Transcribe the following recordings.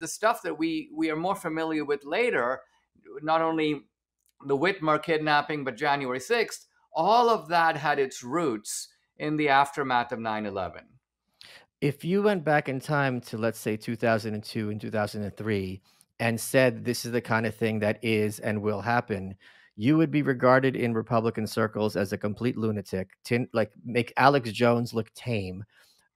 the stuff that we we are more familiar with later, not only the Whitmer kidnapping, but January 6th, all of that had its roots in the aftermath of 9 11. If you went back in time to, let's say, 2002 and 2003 and said this is the kind of thing that is and will happen, you would be regarded in Republican circles as a complete lunatic, to, like make Alex Jones look tame.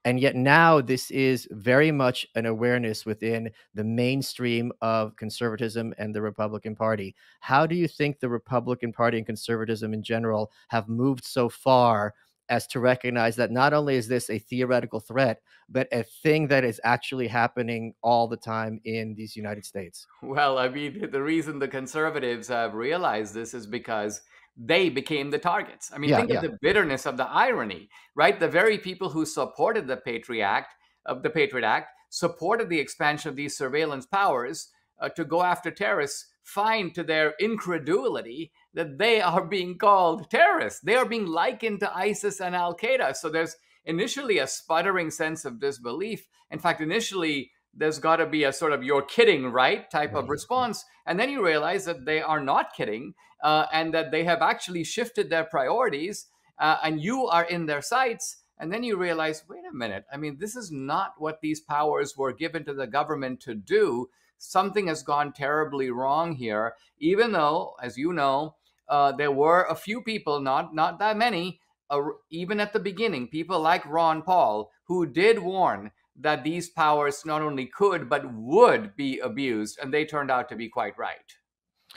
And yet now this is very much an awareness within the mainstream of conservatism and the Republican Party. How do you think the Republican Party and conservatism in general have moved so far as to recognize that not only is this a theoretical threat, but a thing that is actually happening all the time in these United States? Well, I mean, the reason the conservatives have realized this is because they became the targets. I mean, yeah, think yeah. of the bitterness of the irony, right? The very people who supported the Patriot Act, of the Patriot Act, supported the expansion of these surveillance powers uh, to go after terrorists, find to their incredulity that they are being called terrorists. They are being likened to ISIS and Al Qaeda. So there's initially a sputtering sense of disbelief. In fact, initially, there's got to be a sort of you're kidding, right? type of response. And then you realize that they are not kidding uh, and that they have actually shifted their priorities uh, and you are in their sights. And then you realize, wait a minute, I mean, this is not what these powers were given to the government to do. Something has gone terribly wrong here, even though, as you know, uh, there were a few people, not not that many, uh, even at the beginning, people like Ron Paul, who did warn that these powers not only could but would be abused, and they turned out to be quite right.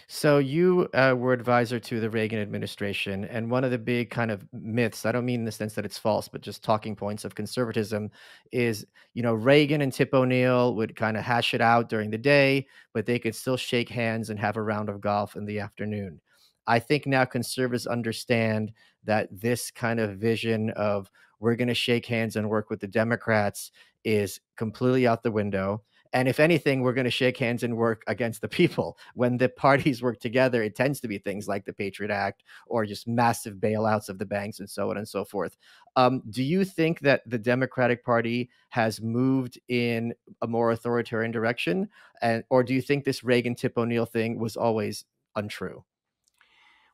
So you uh, were advisor to the Reagan administration, and one of the big kind of myths—I don't mean in the sense that it's false, but just talking points of conservatism—is you know Reagan and Tip O'Neill would kind of hash it out during the day, but they could still shake hands and have a round of golf in the afternoon. I think now conservatives understand that this kind of vision of we're going to shake hands and work with the Democrats is completely out the window. And if anything, we're going to shake hands and work against the people. When the parties work together, it tends to be things like the Patriot Act or just massive bailouts of the banks and so on and so forth. Um, do you think that the Democratic Party has moved in a more authoritarian direction? And, or do you think this Reagan Tip O'Neill thing was always untrue?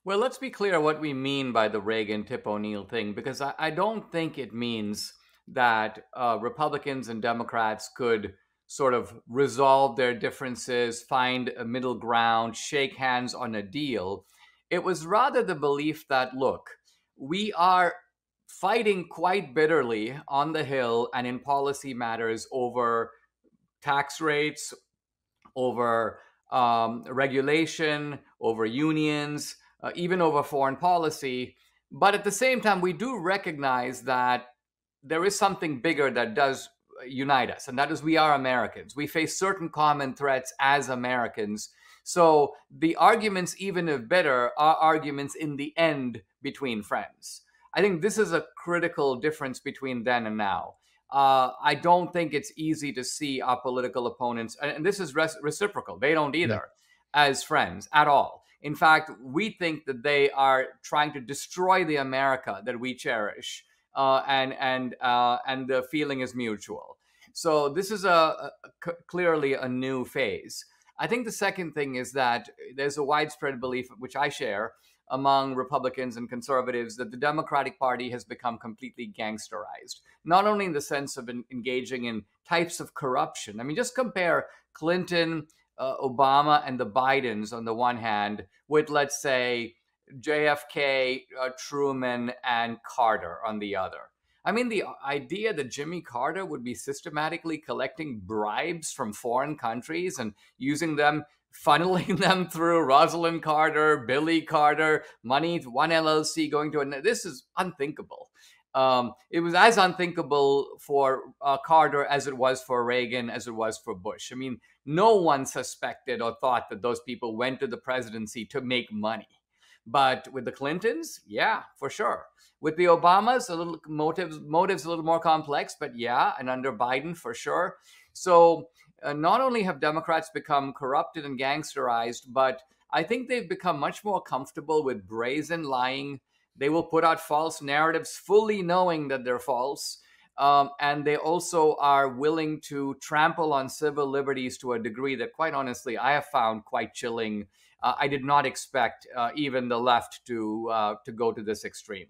Well, let's be clear what we mean by the Reagan Tip O'Neill thing, because I, I don't think it means that uh, Republicans and Democrats could sort of resolve their differences, find a middle ground, shake hands on a deal. It was rather the belief that, look, we are fighting quite bitterly on the Hill and in policy matters over tax rates, over um, regulation, over unions, uh, even over foreign policy. But at the same time, we do recognize that there is something bigger that does unite us, and that is we are Americans. We face certain common threats as Americans. So the arguments, even if bitter, are arguments in the end between friends. I think this is a critical difference between then and now. Uh, I don't think it's easy to see our political opponents, and this is res- reciprocal. They don't either, yeah. as friends at all. In fact, we think that they are trying to destroy the America that we cherish uh, and and uh, and the feeling is mutual. So this is a, a, clearly a new phase. I think the second thing is that there's a widespread belief, which I share, among Republicans and conservatives that the Democratic Party has become completely gangsterized, not only in the sense of engaging in types of corruption. I mean, just compare Clinton, uh, Obama, and the Bidens on the one hand with, let's say, JFK, uh, Truman, and Carter on the other. I mean, the idea that Jimmy Carter would be systematically collecting bribes from foreign countries and using them, funneling them through Rosalynn Carter, Billy Carter, money, one LLC going to another, this is unthinkable. Um, it was as unthinkable for uh, Carter as it was for Reagan, as it was for Bush. I mean, no one suspected or thought that those people went to the presidency to make money. But with the Clintons, yeah, for sure. With the Obamas, a little motives motives a little more complex, but yeah, and under Biden for sure. So uh, not only have Democrats become corrupted and gangsterized, but I think they've become much more comfortable with brazen lying. They will put out false narratives, fully knowing that they're false. Um, and they also are willing to trample on civil liberties to a degree that, quite honestly, I have found quite chilling. Uh, I did not expect uh, even the left to uh, to go to this extreme.